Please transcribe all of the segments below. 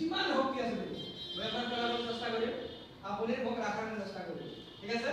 যিমান শক্তি আছে ব্যৱহাৰ কৰাৰ চেষ্টা কৰিম আপুনি মোক ৰাখাৰ চেষ্টা কৰিব ঠিক আছে?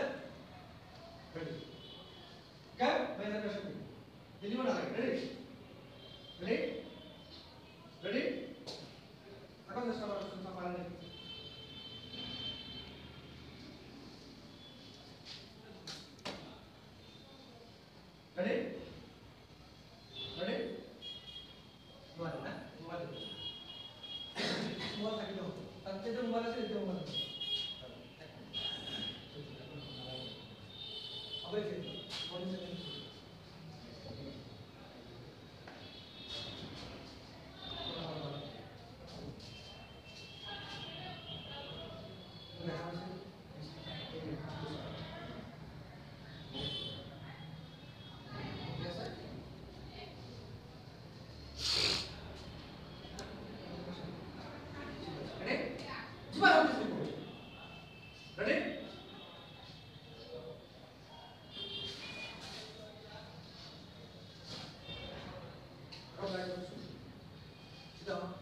考えてほしい。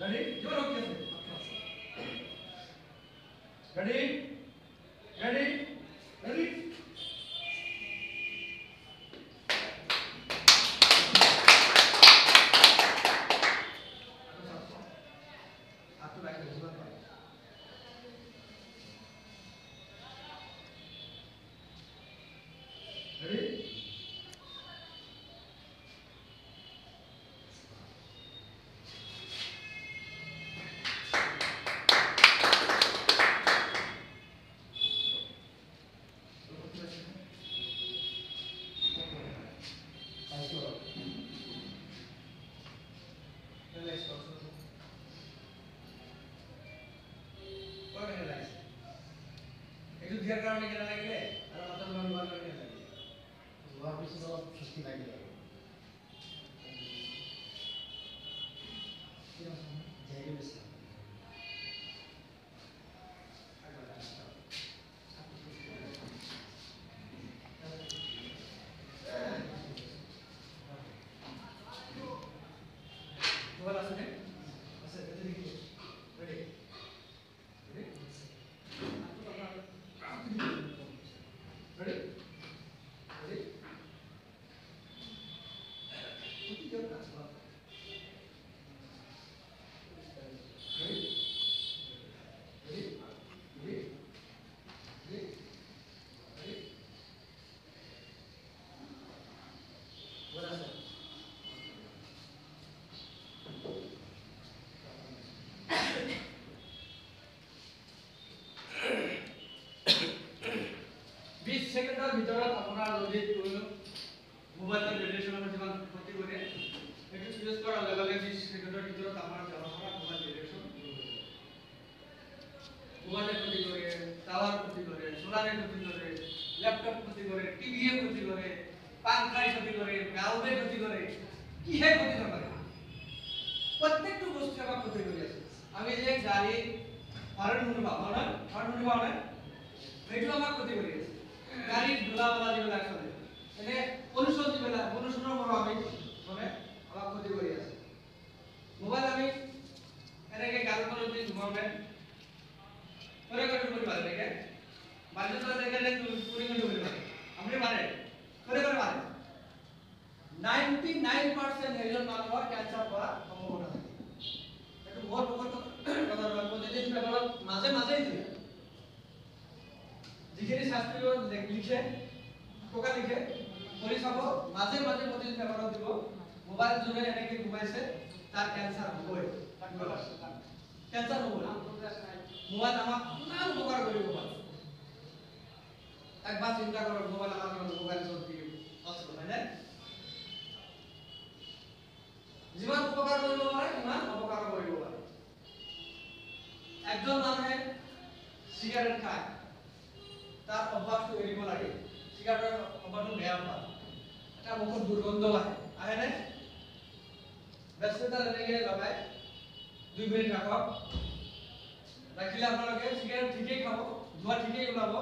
Ready? Give it up, Ready? Relax also. What relax? একটু ধিয়ার কারণে কেন লাগলে আর মাথার মন করে লাগলে লোৱাৰ পিছত অলপ স্বস্তি লাগিল আৰু জীয়াই গৈছে মোবাইল আছে নে আছে এতে দেখি রেডি রেডি রেডি রেডি কি কেউ কাজ করা ready ready ready ready ready What is it? বিশ ছেকেণ্ডৰ ভিতৰত আপোনাৰ যদি কোনো মোবাইলৰ ৰেডিয়েশ্যনৰ যিমান ক্ষতি কৰে সেইটো ইউজ কৰাৰ লগে লগে বিশ ছেকেণ্ডৰ ভিতৰত আমাৰ ব্যৱহাৰ মোবাইল ৰেডিয়েশ্যন মোবাইলে ক্ষতি কৰে টাৱাৰ ক্ষতি কৰে সোলাৰে ক্ষতি কৰে লেপটপ ক্ষতি কৰে টিভিয়ে ক্ষতি কৰে পাংখাই ক্ষতি কৰে গাঁৱে ক্ষতি কৰে কিহে ক্ষতি নকৰে প্ৰত্যেকটো বস্তুৱে আমাক ক্ষতি কৰি আছে আমি যে গাড়ী হৰ্ণ শুনিবা হৰ্ণ হৰ্ণ শুনিবা হৰ্ণ সেইটো আমাক ক্ষতি কৰি আছে গাড়ীত ধূলা বালা যিবিলাক চলে এনে পলিউশ্যন যিবিলাক পলিউশ্যনৰ পৰা আমি মানে আমাক ক্ষতি কৰি আছে মোবাইল আমি এনেকে গাড়ী তলত দি কেঞ্চাৰ হ'বই কেঞ্চাৰ হ'ব মোবাইল আমাক ইমান উপকাৰ কৰিব পাৰে একবাৰ চিন্তা কৰক মোবাইল আমাৰ কাৰণে মোবাইল চলতি অস্ত্ৰ হয়নে? যিমান উপকাৰ কৰিব পাৰে সিমান অপকাৰ কৰিব পাৰে। চিগাৰেট খায় তাৰ অভ্যাসটো এৰিব লাগে। চিগাৰেটৰ অভ্যাসটো বেয়া অভ্যাস এটা মুখত দুৰ্গন্ধ আহে আহেনে? ব্যস্ততা এনেকে লগাই দুই মিনিট ৰাখক ৰাখিলে আপোনালোকে চিগাৰেট ঠিকেই খাব ধোঁৱা ঠিকেই ওলাব।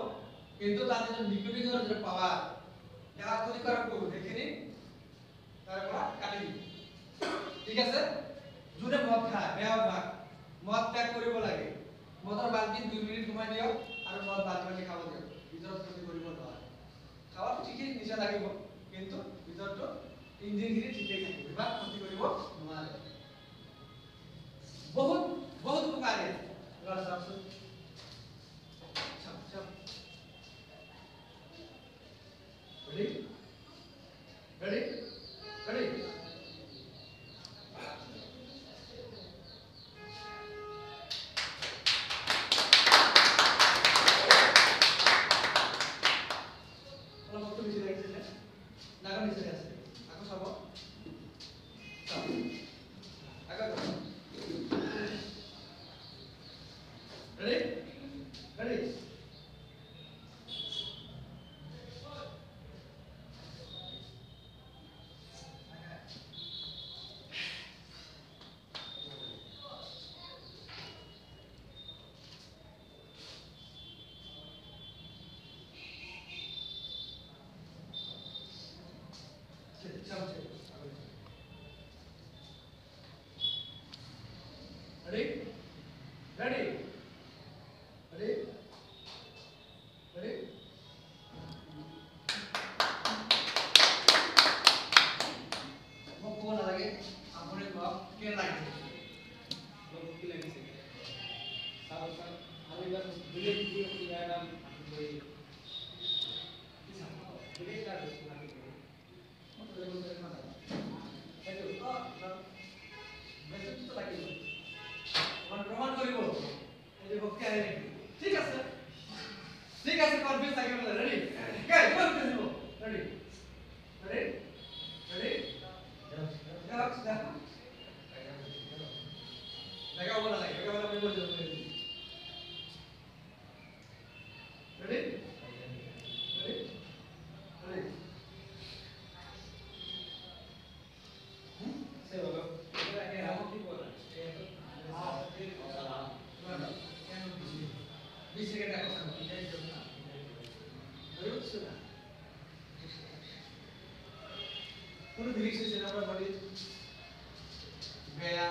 কিন্তু তাত যিটো নিকোটিনৰ যিটো পাৱাৰ ইয়াৰ ক্ষতিকাৰক কৰোঁ সেইখিনি তাৰ পৰা কাটি ঠিক আছে? যোনে মদ খায় বেয়া অভ্যাস মদ ত্যাগ কৰিব লাগে। মদৰ বাল্টিত দুই মিনিট সোমাই দিয়ক আৰু মদ বাল্টি বাল্টি খাব দিয়ক ভিতৰত ক্ষতি কৰিব নোৱাৰে। খাৱাটো ঠিকেই, নিচা লাগিব কিন্তু ভিতৰটো ইঞ্জিনখিনি ঠিকেই থাকিব। ইমান ক্ষতি কৰিব নোৱাৰে। বহুত বহুত উপকাৰী চাওকচোন। Ready? Ready? Ready? वो कौन लगे हमने को के लगे लोग के लगे से साथ साथ हमें बस वीडियो की वीडियो की आया हम कोई ঠিক আছে? ঠিক আছে কনফিউজ থাকিব ৰেডি কে কোনো ফিলিংস হয়েছে সেটা আমরা বলি বেয়া